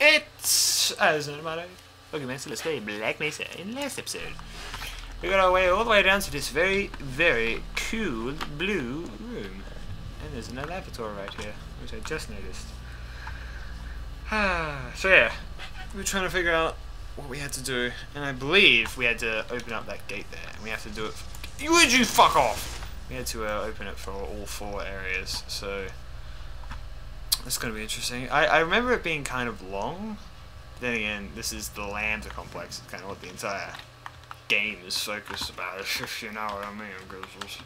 It's as a matter. Okay, man, so let's play Black Mesa in last episode. We got our way all the way down to this very, very cool blue room. And there's another lavatory right here, which I just noticed. so yeah, we are trying to figure out what we had to do, and I believe we had to open up that gate there, and we have to do it. Would you fuck off? We had to uh, open it for all four areas, so that's going to be interesting. I, I remember it being kind of long. Then again, this is the Lambda complex. It's kind of what the entire game is focused about, if you know what I mean. Because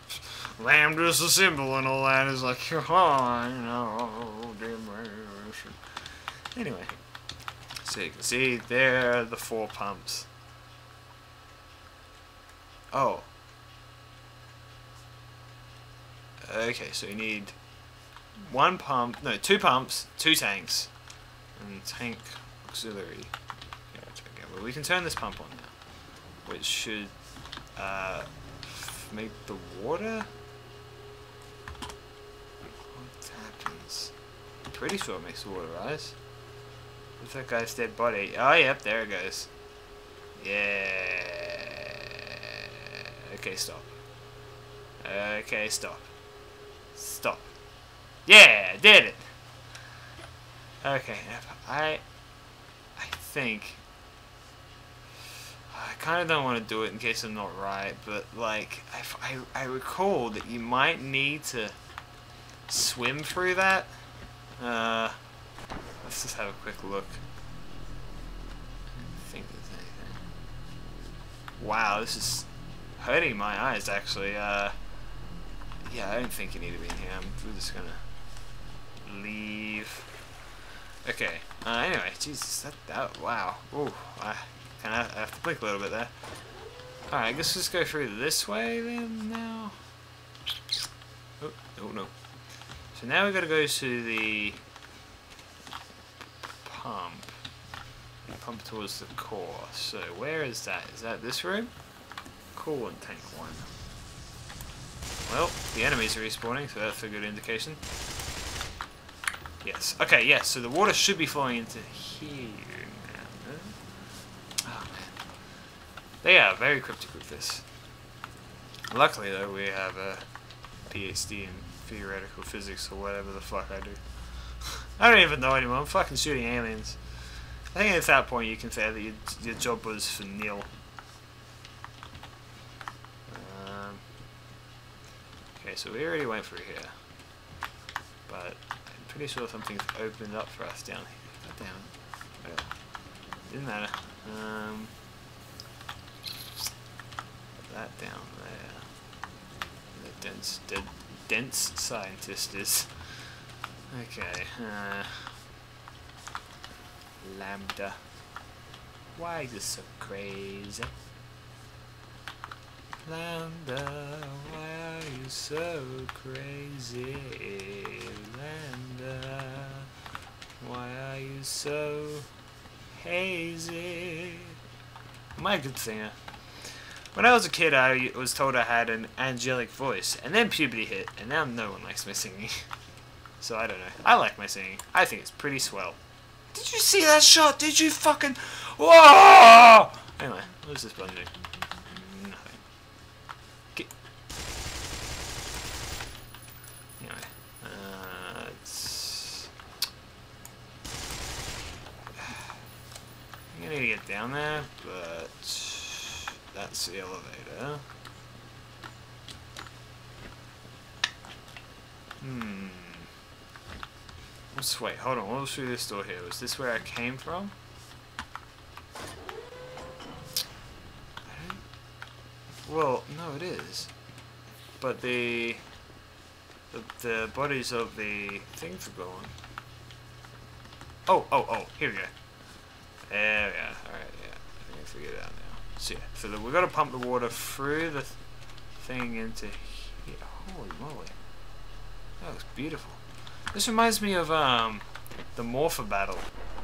Lambda's a symbol and all that is like, oh, you know, damn Anyway, so you can see there are the four pumps. Oh. Okay, so you need one pump, no, two pumps, two tanks, and tank auxiliary. Well, we can turn this pump on now, which should uh, make the water. What happens? I'm pretty sure it makes the water rise. What's that guy's dead body? Oh, yep, there it goes. Yeah. Okay, stop. Okay, stop. Stop. Yeah, did it. Okay, I, I think, I kind of don't want to do it in case I'm not right, but like, I, I, I recall that you might need to swim through that. Uh, Let's just have a quick look. I think there's anything. Wow, this is hurting my eyes actually. Uh, yeah, I don't think you need to be in here. I'm just gonna leave. Okay. Uh, anyway, Jesus, that, that wow. Ooh, I kind of have to blink a little bit there. All right, I guess let's go through this way then now. Oh, oh no. So now we got to go to the pump. Pump towards the core. So where is that? Is that this room? Coolant tank one. Well, the enemies are respawning, so that's a good indication. Yes. Okay, yes, so the water should be flowing into here now. Oh, man. They are very cryptic with this. Luckily, though, we have a PhD in theoretical physics or whatever the fuck I do. I don't even know anymore. I'm fucking shooting aliens. I think at that point you can say that your, your job was for nil. Um, okay, so we already went through here. But pretty sure something's opened up for us down here. Down. Oh, didn't matter. Um, that down there. The dense, dead, dense scientist is. Okay. Uh, lambda. Why is this so crazy? Lambda, why are you so crazy? Lambda, why are you so hazy? Am I a good singer? When I was a kid, I was told I had an angelic voice, and then puberty hit, and now no one likes my singing. So I don't know. I like my singing. I think it's pretty swell. Did you see that shot? Did you fucking... Whoa! Anyway, what is this button? Nothing. Get... Anyway. Uh, it's... I'm gonna get down there, but... That's the elevator. Hmm. Let's wait, hold on, what was through this door here? Was this where I came from? Well, no it is. But the, the the bodies of the things are gone. Oh, oh, oh, here we go. There we are. Alright, yeah. I figured it out now. So yeah, so the, we got to pump the water through the th thing into here. Holy moly. That looks beautiful. This reminds me of um, the Morpha battle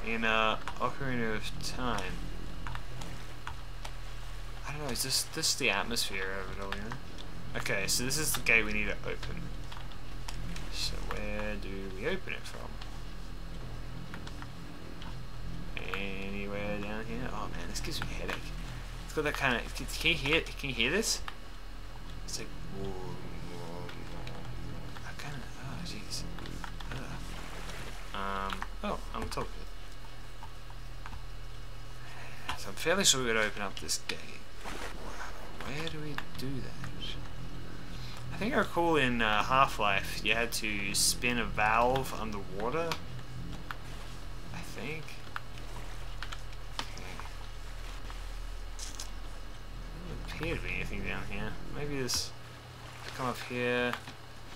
in uh, Ocarina of Time. I don't know, is this, this the atmosphere of it all, you? Okay, so this is the gate we need to open. So where do we open it from? This gives me a headache. It's got that kind of. Can, you hear? Can you hear this? It's like. I kind of. Oh, jeez. Um. Oh, I'm it. So I'm fairly sure we're gonna open up this gate. Where do we do that? I think I recall in uh, Half-Life you had to spin a valve underwater. I think. Appear to be anything down here. Maybe there's. Come up here.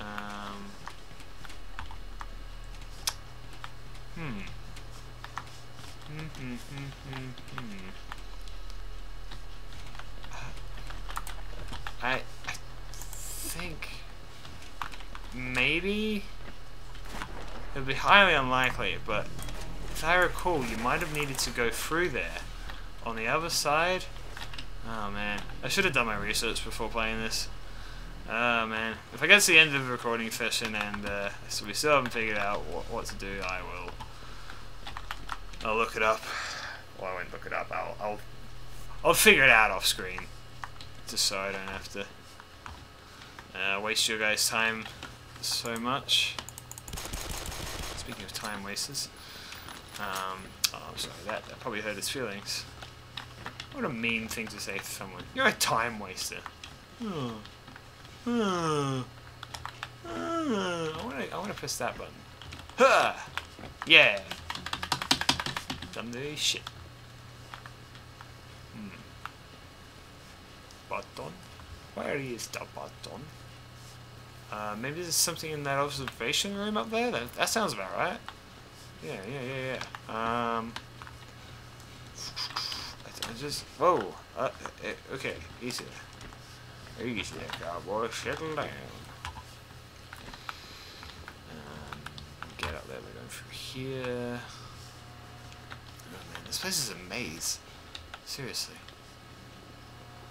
Um. Hmm. Hmm, hmm, hmm, hmm, hmm. I, I think maybe it would be highly unlikely, but if I recall, you might have needed to go through there. On the other side, oh man, I should have done my research before playing this. Oh man, if I get to the end of the recording session and uh, so we still haven't figured out what, what to do, I will. I'll look it up. Well, I won't look it up. I'll I'll I'll figure it out off screen just so I don't have to uh, waste your guys' time so much. Speaking of time wasters, um, oh, I'm sorry, that, that probably hurt his feelings. What a mean thing to say to someone. You're a time waster. I want to I wanna press that button. Huh! Yeah! The shit. button? Where is the button? Uh, maybe there's something in that observation room up there? That, that sounds about right. Yeah, yeah, yeah, yeah. Um, just, whoa, uh, uh, okay, easy. Easy cowboy, settle down. Um, get up there, we're going through here. Oh man, this place is a maze. Seriously.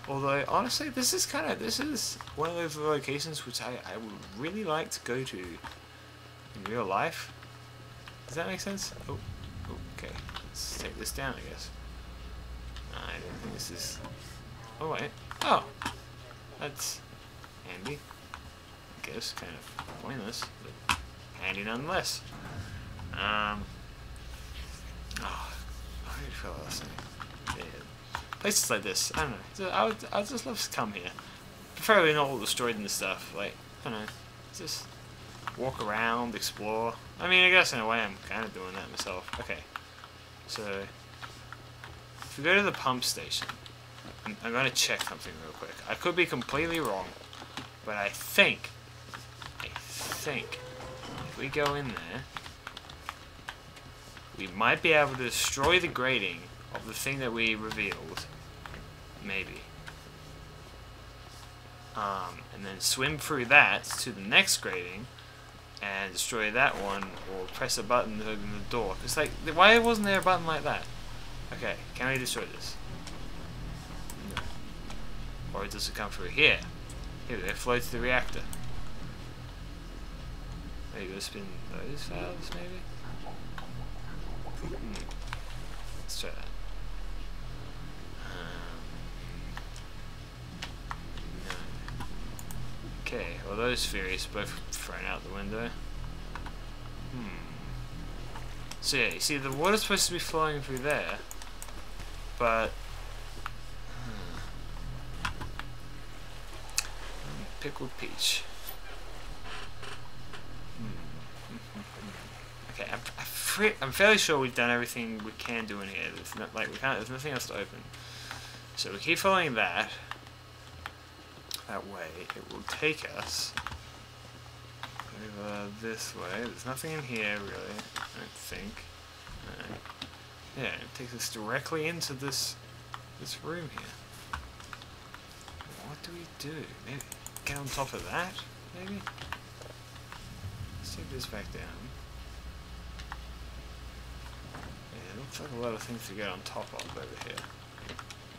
Although, honestly, this is kind of, this is one of those locations which I, I would really like to go to in real life. Does that make sense? Oh, okay. Let's take this down, I guess. I don't think this is... Oh, wait. Oh! That's handy. I guess kind of pointless, but handy nonetheless. Um... Oh, I really feel last night. Yeah places like this. I don't know. I would, I would just love to come here. Preferably not all destroyed and stuff. Like, I don't know. Just walk around, explore. I mean, I guess in a way I'm kind of doing that myself. Okay. So, if we go to the pump station, I'm, I'm going to check something real quick. I could be completely wrong, but I think, I think, if we go in there, we might be able to destroy the grating of the thing that we revealed maybe. Um, and then swim through that to the next grating and destroy that one or press a button to open the door. It's like, why wasn't there a button like that? Okay, can we destroy this? No. Or does it come through here? Here, it floats the reactor. Maybe go spin those valves, maybe? Hmm. Let's try that. Okay, well those theories both thrown out the window. Hmm. So yeah, you see the water's supposed to be flowing through there, but... Hmm. Pickled peach. Hmm. okay, I'm, I'm, I'm fairly sure we've done everything we can do in here. There's not like we can't. There's nothing else to open. So we keep following that that way, it will take us over this way. There's nothing in here, really, I don't think. Yeah, it takes us directly into this this room here. What do we do? Maybe get on top of that, maybe? Let's take this back down. Yeah, it looks like a lot of things to get on top of over here.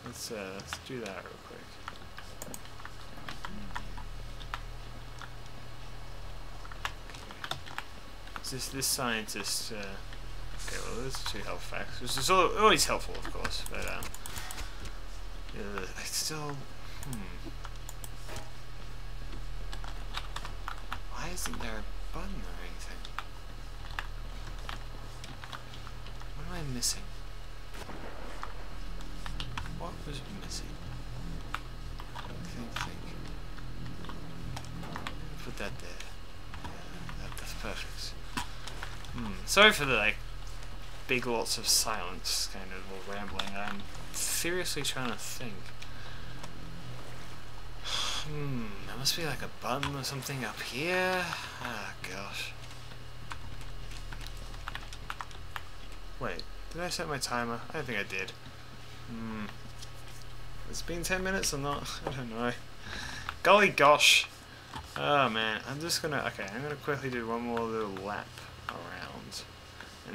Let's, uh, let's do that real quick. this this scientist. Uh, okay, well, there's two health packs, which is always helpful, of course. But um, Ugh, I still... Hmm. Why isn't there a button or anything? What am I missing? What was missing? Think, think. Put that there. Yeah, that, that's perfect. Hmm. Sorry for the like big lots of silence, kind of or rambling. I'm seriously trying to think. Hmm. There must be like a button or something up here. Ah, gosh. Wait, did I set my timer? I think I did. Hmm. It's been 10 minutes or not? I don't know. Golly gosh. Oh man, I'm just gonna, okay, I'm gonna quickly do one more little lap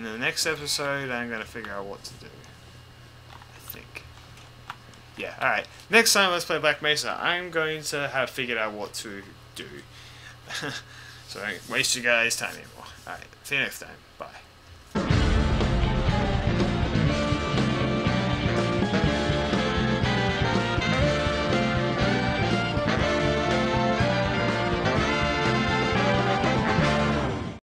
in the next episode, I'm gonna figure out what to do. I think. Yeah, alright. Next time, let's play Black Mesa. I'm going to have figured out what to do. so I don't waste you guys' time anymore. Alright, see you next time. Bye.